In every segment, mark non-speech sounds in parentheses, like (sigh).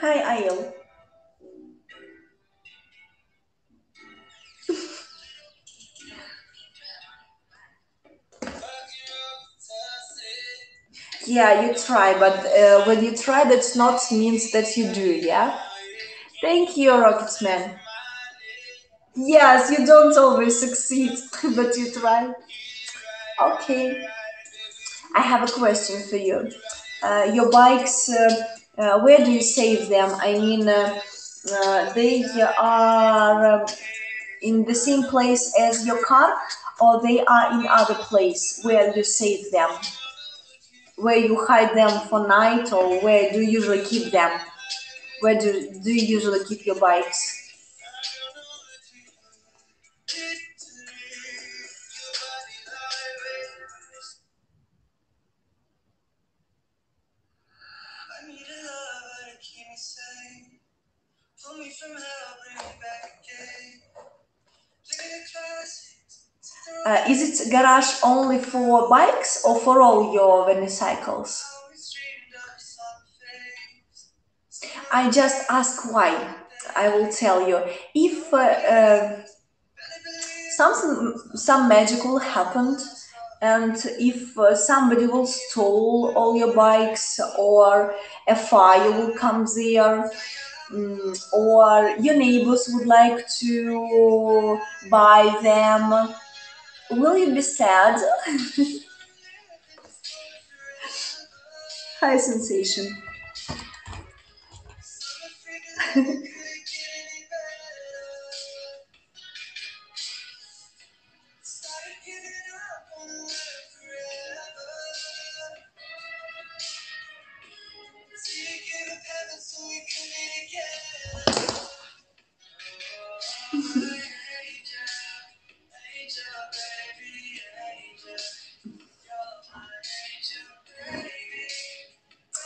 Hi, Ayel. Yeah, you try, but uh, when you try, that's not means that you do, yeah? Thank you, Rocketman. Yes, you don't always succeed, (laughs) but you try. Okay, I have a question for you. Uh, your bikes, uh, uh, where do you save them? I mean, uh, uh, they are um, in the same place as your car, or they are in other place where you save them, where you hide them for night, or where do you usually keep them? Where do, do you usually keep your bikes? Uh, is it garage only for bikes or for all your unicycles? I just ask why. I will tell you. If uh, uh, something, some magical happened, and if uh, somebody will stole all your bikes, or a fire will come there, mm, or your neighbors would like to buy them, will you be sad? (laughs) High sensation. (laughs)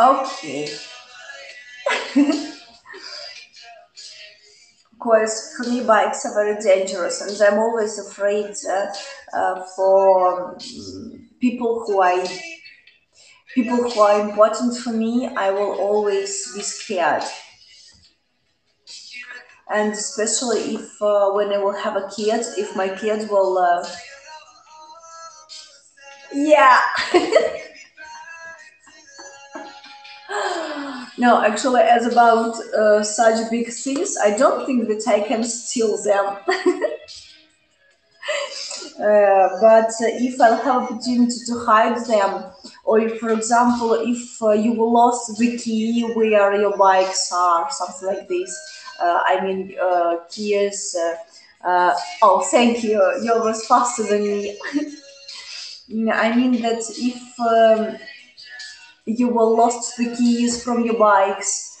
Okay. Because for me, bikes are very dangerous, and I'm always afraid uh, uh, for mm, people who I people who are important for me. I will always be scared, and especially if uh, when I will have a kid, if my kid will, uh, yeah. (laughs) No, actually, as about uh, such big things, I don't think that I can steal them. (laughs) Uh, but if I'll have opportunity to hide them, or for example, if uh, you lost the key where your bikes are, something like this. Uh, I mean, uh, keys. Uh, oh, thank you. You was faster than me. (laughs) I mean that if um, you will lost the keys from your bikes,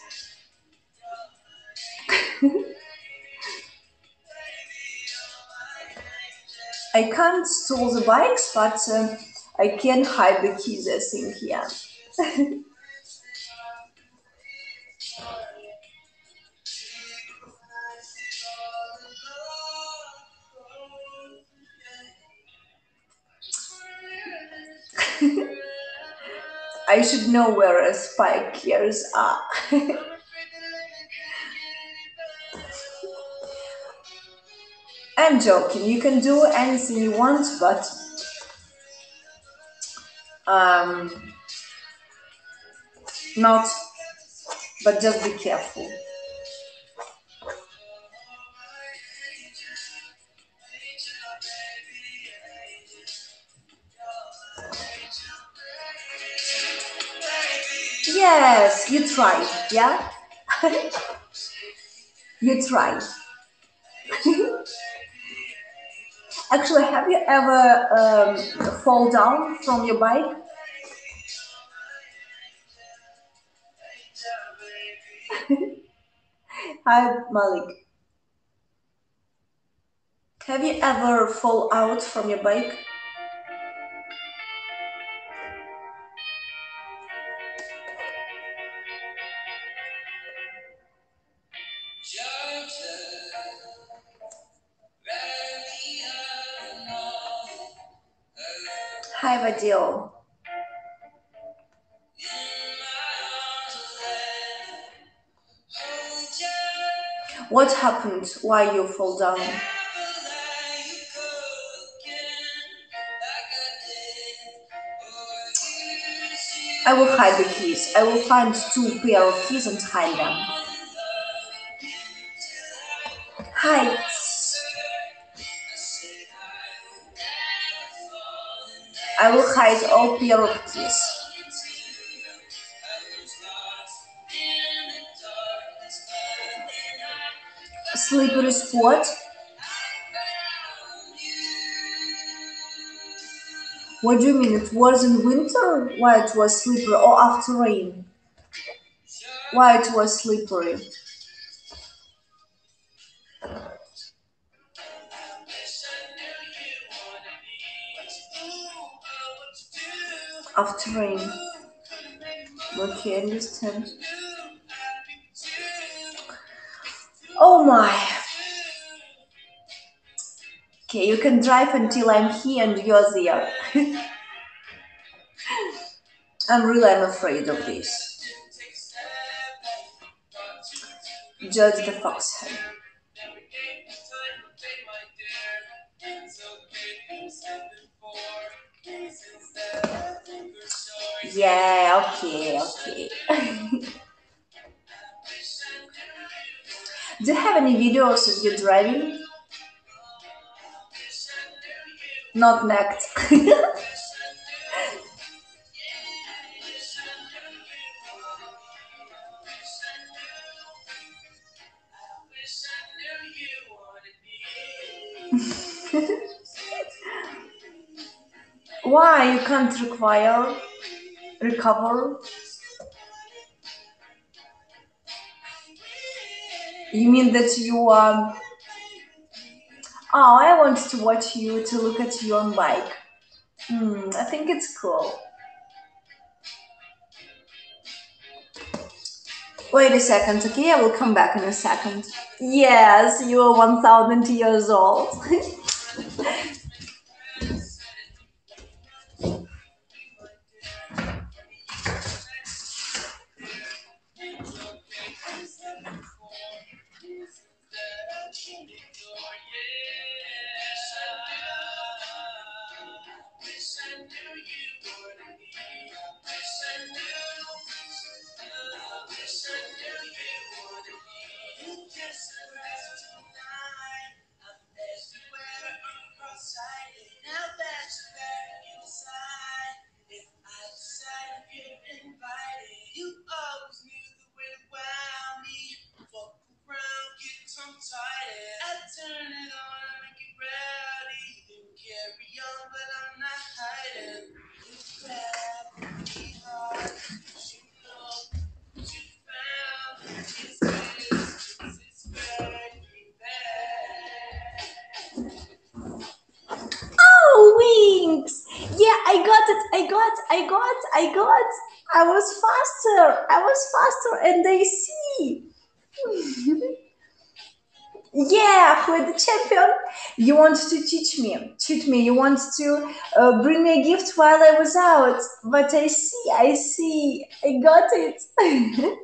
(laughs) I can't steal the bikes, but um, I can hide the keys. I think, yeah. (laughs) I should know where a spike gears are. (laughs) I'm joking. You can do anything you want, but um, not. But just be careful. Yes, you tried. Yeah, (laughs) you tried. Actually, have you ever um, fall down from your bike? (laughs) Hi, Malik. Have you ever fall out from your bike? Hi, deal. What happened? Why you fall down? I will hide the keys. I will find two pair of keys and hide them. Hide. I will hide all of. Slippery spot. What do you mean? It was in winter? Why it was slippery? Or after rain? Why it was slippery? After rain. Okay, understand. Oh my. Okay, you can drive until I'm here and you're there. (laughs) I'm really I'm afraid of this. Judge the foxhead. Yeah, okay, okay. (laughs) Do you have any videos of you driving? Not naked. (laughs) Why you can't require recover? You mean that you um Oh, I want to watch you to look at you on bike. Hmm, I think it's cool. Wait a second, okay? I will come back in a second. Yes, you are 1000 years old. (laughs) Got it. I got, I got, I was faster. I was faster, and they see. (laughs) yeah, is the champion? You want to teach me, cheat me. You want to uh, bring me a gift while I was out. But I see, I see. I got it. (laughs)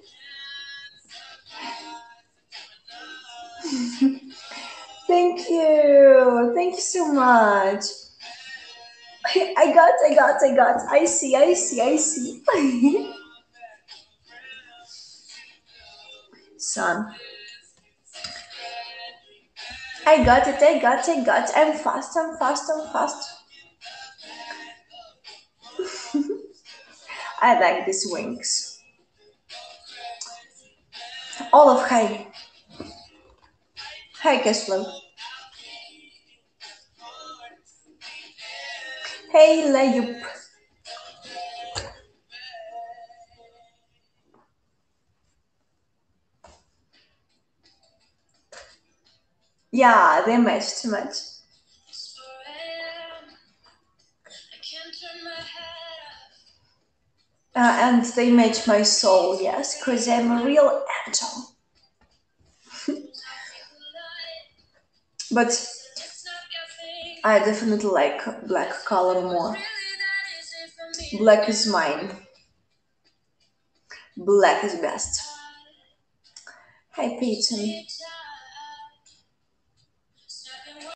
Thank you. Thank you so much. (laughs) I got, I got, I got. I see, I see, I see. (laughs) Son. I got it, I got, it I got. I'm fast, I'm fast, I'm fast. (laughs) I like these wings. Olaf, hi. Hi, Kessler. Hey, Layup. Yeah, they match too much. Uh, and they match my soul, yes, because I'm a real angel. (laughs) but I definitely like black color more. Black is mine. Black is best. Hi, Peyton.